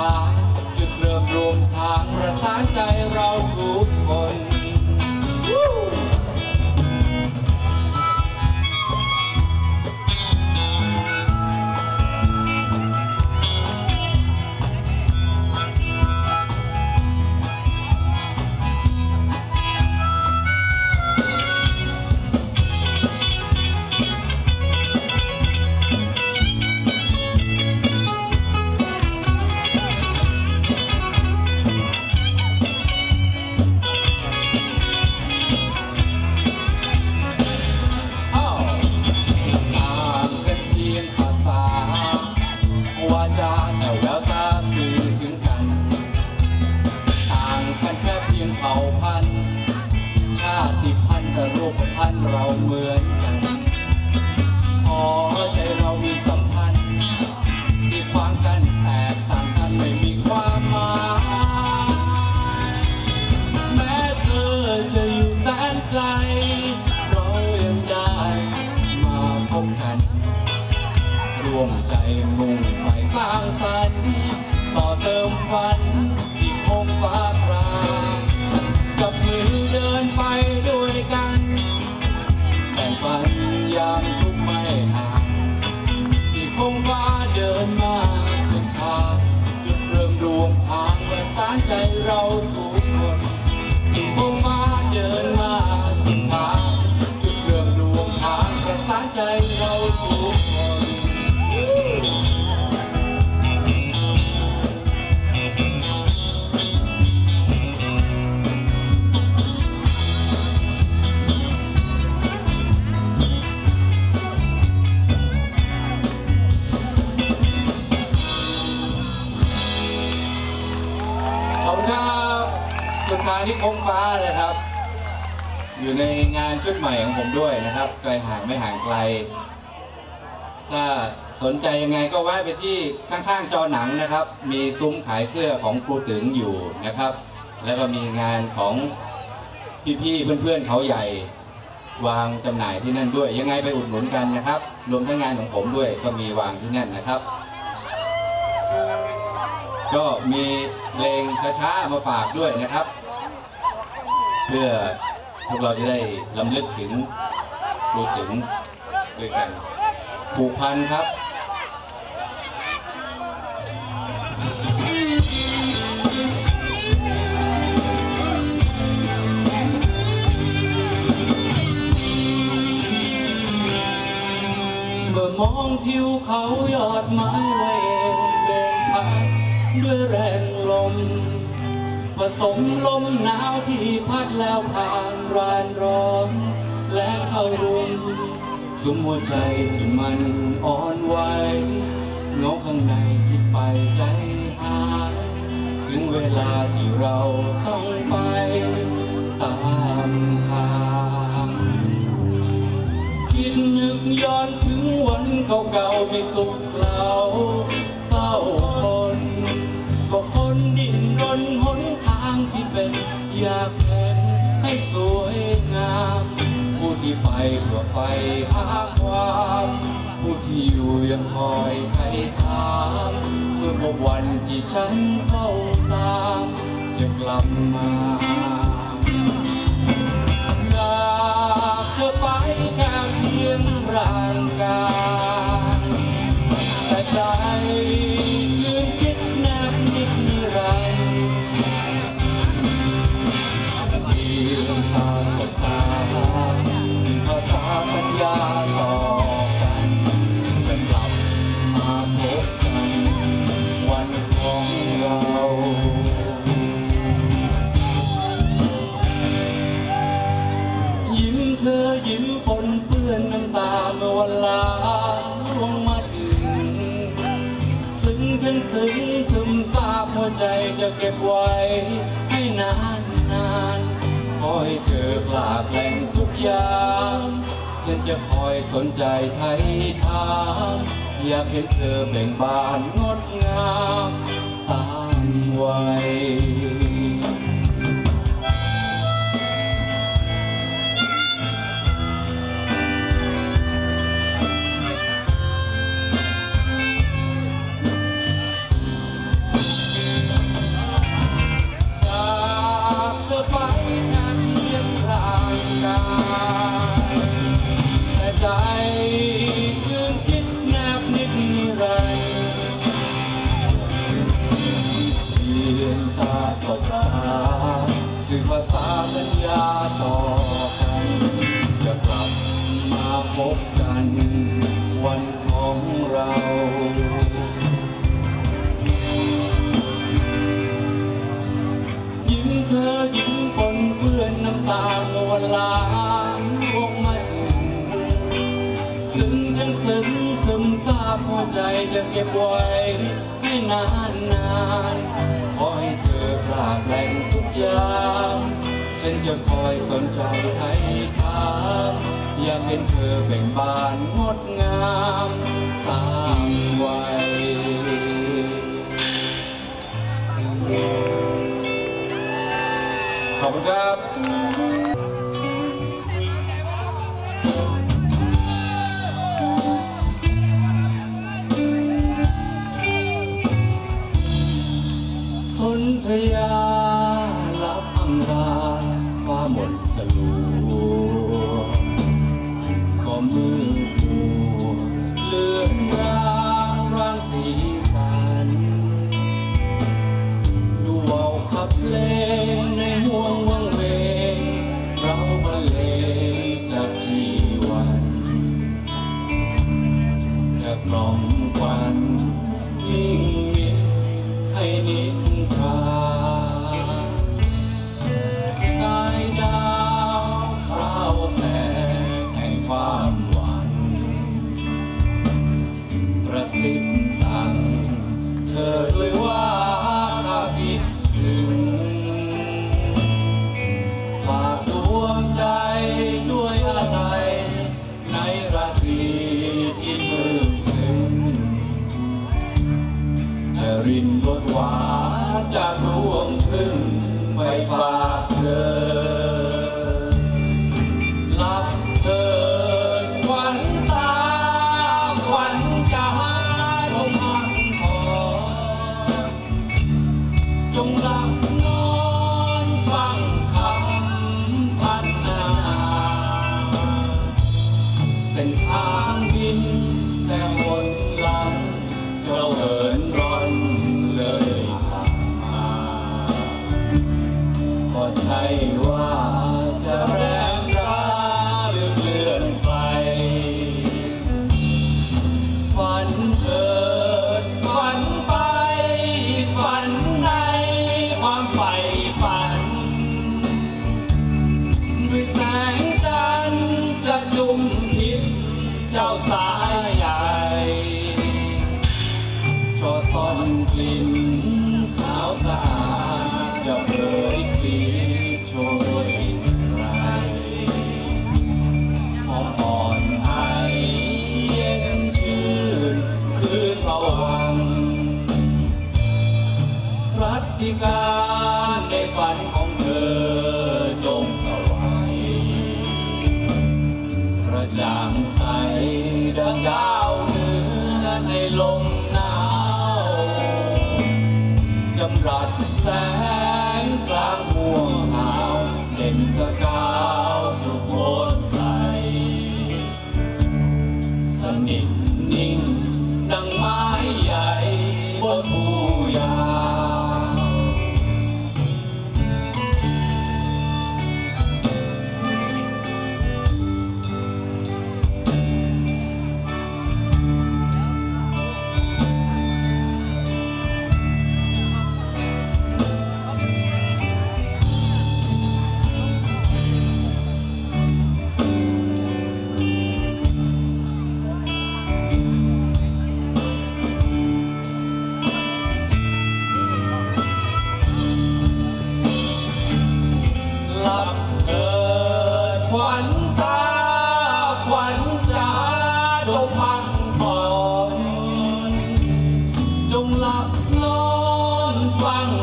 าจุดานชุดใหม่ของผมด้วยนะครับไกลห่างไม่ห่างไกล ถ้าสนใจยังไงก็แวะไปที่ข้างๆจอหนังนะครับ มีซุ้มขายเสื้อของครูตึงอยู่นะครับ แล้วก็มีงานของพี่ๆเพื่อนๆเขาใหญ่ วางจำหน่ายที่นั่นด้วย ยังไงไปอุดหนุนกันนะครับ รวมทั้งงานของผมด้วยก็มีวางที่นั่นนะครับ ก็มีเพลงช้าๆมาฝากด้วยนะครับ เพื่อ พวกเราจะได้ลำลึกถึงรูถึงด้วยกันผูกพันครับเมื่อมองทิวเขายอดไม้ไว้เองเดินพัดด้วยแรงลม ผสมลมหนาวที่พัดแล้วผ่านรานร้อนและเข้ารุมสุมหัวใจที่มันอ่อนไหวเงาข้างในคิดไปใจหายถึงเวลาที่เราต้องไปตามทางคิดนึกย้อนถึงวันเก่าๆไม่สุขเรา เป็น อยากเห็นให้สวยงาม ผู้ที่ไปเพื่อไปหาความ ผู้ที่อยู่ยังคอยใครถามเมื่อพบวันที่ฉันเฝ้าตามจะกลับมา ซึ้งซึมซาบหัวใจจะเก็บไว้ให้นานนานคอยเธอกล้าแกล้งทุกอย่างฉันจะคอยสนใจไทยทางอยากเห็นเธอเบ่งบานงดงามตามวัย ญญาต่อกัน จะกลับมาพบกันวันของเรายิ้มเธอยิ้มคนเพื่อนน้ำตาเมื่อวันลาคงมาถึงซึ้งฉันซึ้งซึมซาบหัวใจจะเก็บไว้ให้นาน จไทยทามอยากเห็นเธอเบ่งบานงดงามตามวัยขอบคุณครับพยา กล่อมควันยิ่ง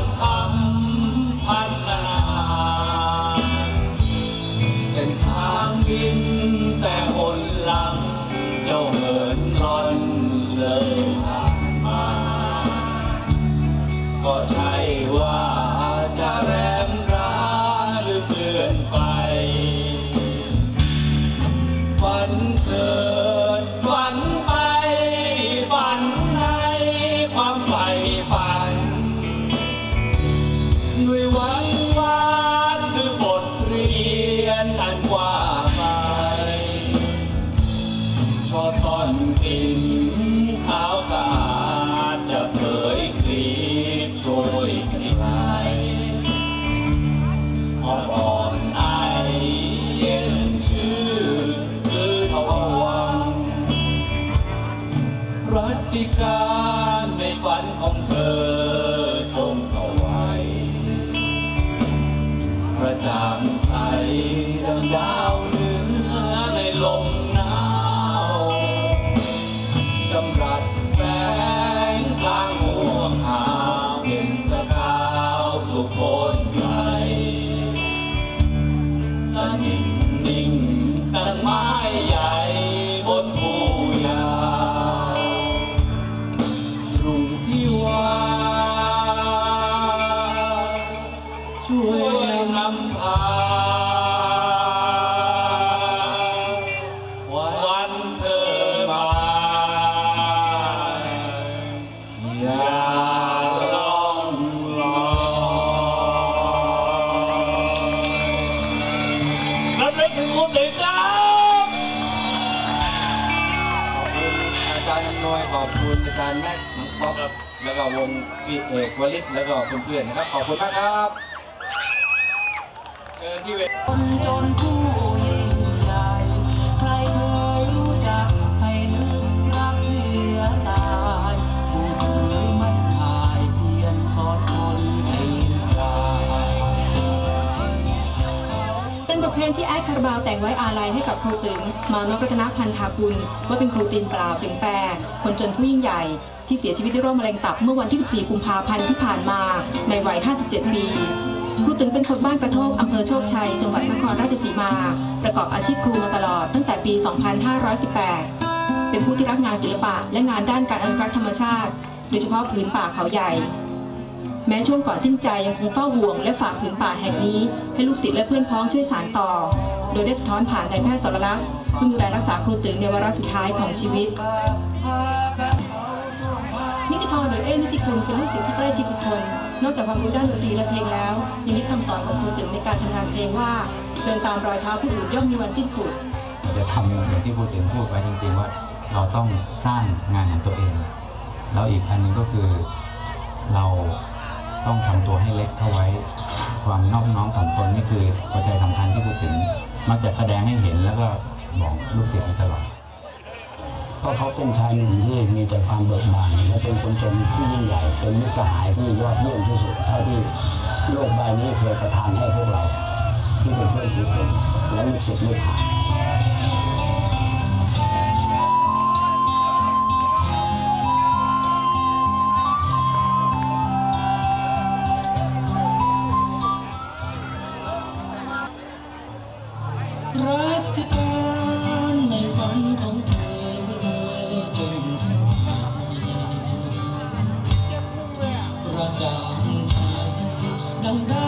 Oh, Tica. รูตึงครับขอบคุณอาจารย์อำนวยขอบคุณอาจารย์แม็กซ์น้องป๊อปครับแล้วก็วงพี่เอกวลิศแล้วก็เพื่อนๆนะครับ ขอบคุณมากครับเจอที่เวท บาวแต่งไว้อาลัยให้กับครูตึง มานพรัตนพันธากุล ว่าเป็นครูตีนเปล่าถึงแปรคนจนผู้ยิ่งใหญ่ ที่เสียชีวิตด้วยโรคมะเร็งตับเมื่อวันที่ 14 กุมภาพันธ์ที่ผ่านมา ในวัย 57 ปีครูตึงเป็นคนบ้านกระโทกอำเภอโชคชัย จังหวัดนครราชสีมา ประกอบอาชีพครูมาตลอดตั้งแต่ปี 2518 เป็นผู้ที่รักงานศิลปะและงานด้านการอนุรักษ์ธรรมชาติ โดยเฉพาะผืนป่าเขาใหญ่แม้ช่วงก่อนสิ้นใจยังคงเฝ้าห่วงและฝากผืนป่าแห่งนี้ ให้ลูกศิษย์และเพื่อนพ้องช่วยสานต่อ โดยได้สะท้อนผ่านนายแพทย์สรลักษณ์ซึ่งดูแลรักษาครูตึงในวาระสุดท้ายของชีวิต นิติพรหรือเอนิติคุณเป็นลูกศิษย์ที่ใกล้ชิดทุกคน นอกจากความรู้ด้านดนตรีและเพลงแล้วยังยึดคำสอนของครูตึงในการทำงานเพลงว่า เดินตามรอยเท้าผู้อื่นย่อมมีวันสิ้นสุดจะทำอย่างที่พูดถึงพูดไว้จริงๆว่า เราต้องสร้างงานของตัวเอง แล้วอีกอันหนึงก็คือเราต้องทำตัวให้เล็กเข้าไว้ ความนอบน้อมถ่อมตนนี่คือหัวใจสำคัญที่พูดถึง มักจะแสดงให้เห็นแล้วก็บอกลูกศิษย์ตลอดเพราะเขาเป็นชายหนุ่มที่มีแต่ความเบิกบานและเป็นคนจนที่ยิ่งใหญ่ เป็นมิสหายที่ยอดเยี่ยมที่สุดเท่าที่โลกใบนี้เคยประทานให้พวกเรา ที่เป็นเพื่อนทุกคนและลูกศิษย์ลูกหา ดัง